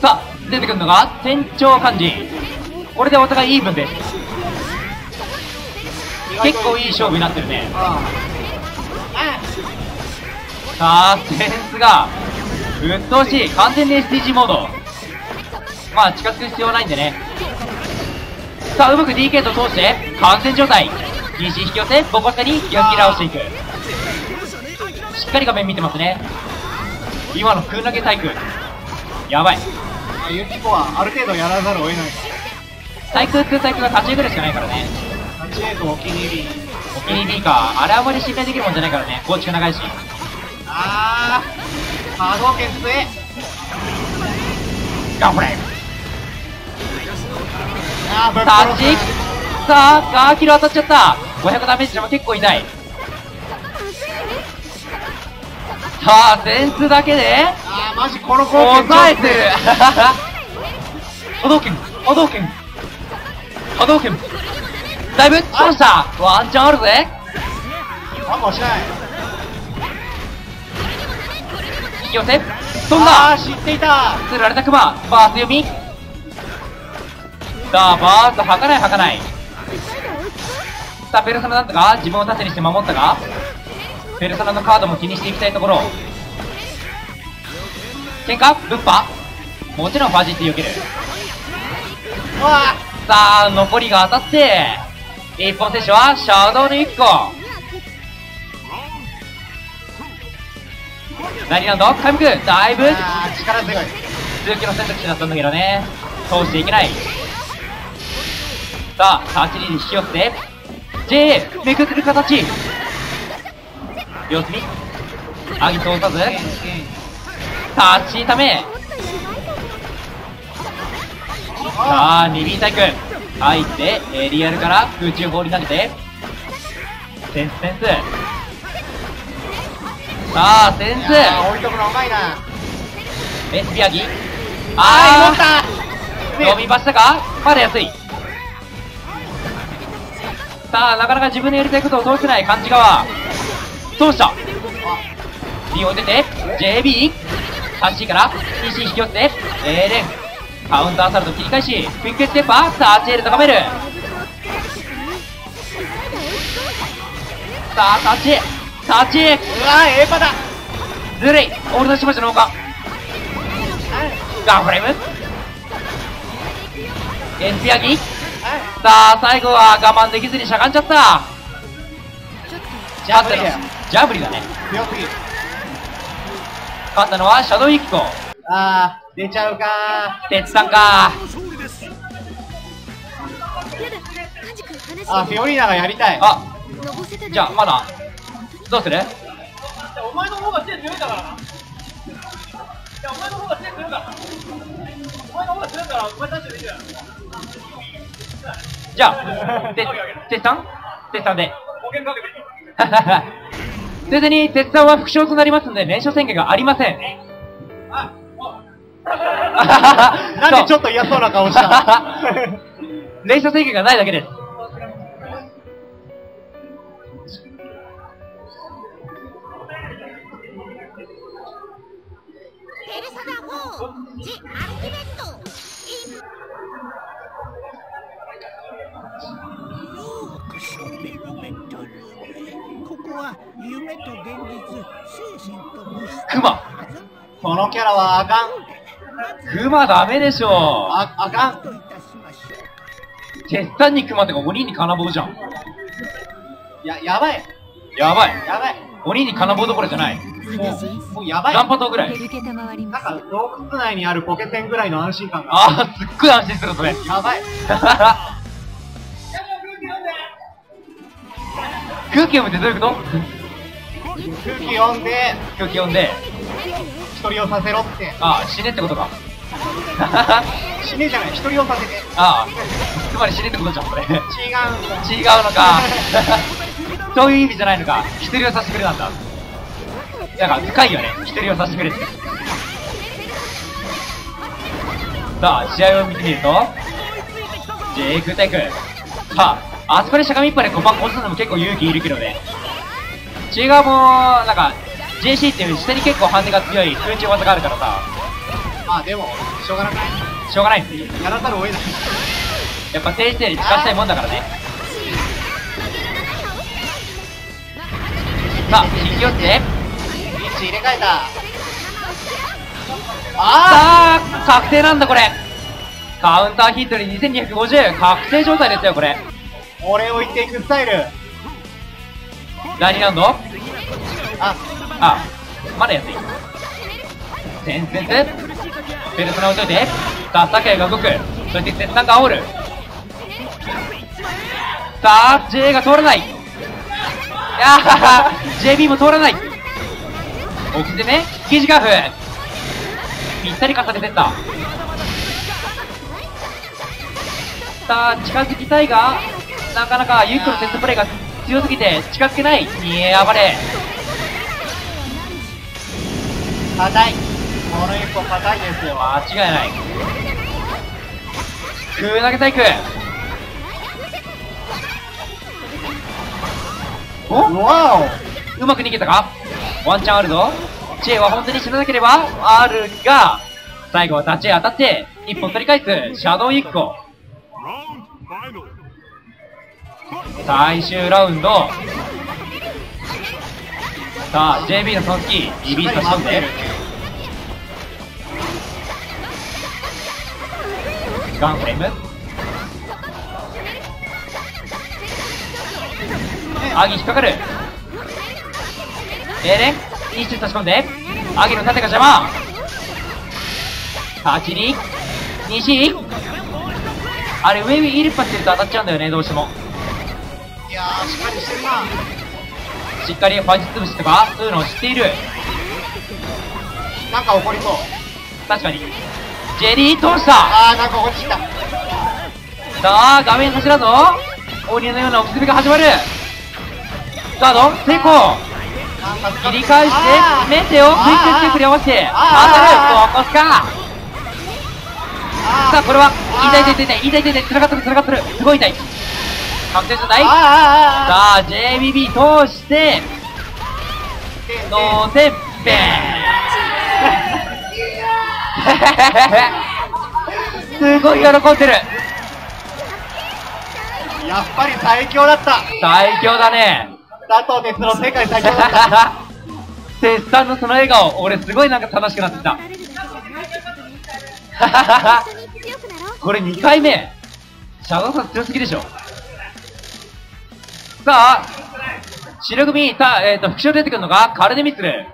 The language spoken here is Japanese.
さあ、出てくるのが、店長漢字。これでお互いイーブンです。結構いい勝負になってるね。さあ、センスが、うっとうしい。完全に SDG モード。まあ、近づく必要ないんでね。さあ、うまく DK と通して、完全状態。DC 引き寄せ、ボコスカに焼き直していく。しっかり画面見てますね。今の空投げ対空。やばい。ユキコはある程度やらざるを得ないか対空空対空が立ちぐらいしかないからね。ら。8エイトお気に入り。お気に入りか。あれあんまり信頼できるもんじゃないからね。構築長いし。あー、波動拳強え。頑張れあー、タッ。さあ、ガーキル当たっちゃった500ダメージでも結構痛いさあ、センスだけで。あー、マジこの光景。抑えて。る波動拳波動拳波動拳だいぶ倒したワンチャンあるぜ。あんましない。引き寄せ飛んだ。あー、知っていた。釣られたクマバース読み。さあバース吐かない吐かない。さあペルソナなんとか自分を盾にして守ったがペルソナのカードも気にしていきたいところ。喧嘩ブッパもちろんファジって避けるうわさあ残りが当たって一本選手はシャドウの1個。第2ラウンド開幕。だいぶ、力強い。通気の選択肢だったんだけどね。通していけない。さあタッチリーに引き寄せて。J めくってる形。様子見アギ通さずタッチため。さあ 2B 対空入ってエリアルから空中放り投げて。センスセンス。さあセンス。あー、置いとくのうまいな。エスピアギ。ああー、ー飲みましたか？まだ安い。さあなかなか自分のやりたいことを通せない感じ側通した？B を出て JB 3 c から PC 引き寄せて A レンカウンターサルト切り返しクイックステッパータッチエール高める。さあタッチタッチうわー、エーパだ。ずるい。俺のしましたのかガンフレーム。エンピアギ。さあ最後は我慢できずにしゃがんじゃった。じゃあ無理だよ。ジャブリだね強すぎる。勝ったのはシャドウイッコあー、出ちゃうか鉄さんかー。あ、フィオリーナがやりたい。あじゃあまだどうする？お前の方が手強いんだからな。いや、お前の方が手強いから。お前の方が強いから、お前出してできる。じゃあて鉄さん？鉄さんで保険かけていい ついでに鉄さんは副賞となりますので連勝宣言がありません。あ、なんでちょっと嫌そうな顔した連勝 宣言がないだけですこのキャラはあかん。クマダメでしょあ、あかん。といたしましょう。鉄さんにクマってか鬼に金棒じゃんや、やばい。やばいやばい。鬼に金棒どころじゃないもう、もうやばい。何パトぐらいなんか洞窟内にあるポケセンぐらいの安心感が。あーすっごい安心するそれやばい。空気読むってどういうこと？空気読んで、空気読んで一人をさせろって。ああ死ねってことか。死ねじゃない、一人をさせて。ああつまり死ねってことじゃんこれ。違う違う。のか。そういう意味じゃないのか。一人をさせてくれなんだ。なんか深いよね。一人をさせてくれって。さあ試合を見てみると。ジェイクテイク。さああそこでしゃがみっぱで5番越すのも結構勇気いるけどね。チーガーもなんか JC っていう下に結構ハンデが強い空中技があるからさ、まあでも、しょうがなくない？しょうがない。やらざるを得ない。やっぱ低姿勢に使したいもんだからね。さあ、引き寄せて、位置入れ替えた。あさあ、確定なんだこれ。カウンターヒットに2250、確定状態ですよ、これ。あ俺を言っていくスタイル。第2ラウンド？あ、あ、まだ安い。センセンス。ペルソナ置いといて。さあ、酒井が動く。そして切断が煽る。さあ、J が通らない。いやー、JB も通らない。置き攻め、生地カフ。ぴったり重ねてった。さあ、近づきたいが、なかなかユックのセットプレーが強すぎて近づけない。にえ、暴れ。硬い。この一本硬いですよ。間違いない。空投げ細工お？わうまく逃げたか？ワンチャンあるぞ。チェは本当に死ななければあるが最後は立ち当たって一本取り返す。シャドウユッコ Round final. 最終ラウンド。さあ JB のその隙ビビッと仕込んでガンフレームアギ引っかかる。エレン一瞬差し込んで。アギの盾が邪魔。立ちに。西。あれ上にイルパしてると当たっちゃうんだよねどうしても。いやー、しっかりしてるな。しっかりファイス潰しとかそういうのを知っている。なんか起こりそう。確かにジェリー通したあー、なんか起こってきた。さあ画面柱ぞ鬼のようなおくすびが始まる。ガード成功。切り返してメンテをスイッチステップに合わせて当たるここすか。さあこれは痛い痛い痛い痛い痛い痛い繋がってる繋がってる。すごい痛い。確定じゃない？さあ JBB 通してー のてっぺ。ん すごい喜んでる。やっぱり最強だった。最強だね。佐藤哲の世界最強だった。鉄さんのその笑顔俺すごいなんか楽しくなってきた。これ2回目。シャドウさん強すぎでしょ。さあ白組さあ、えー、と副賞出てくるのがカルデミスル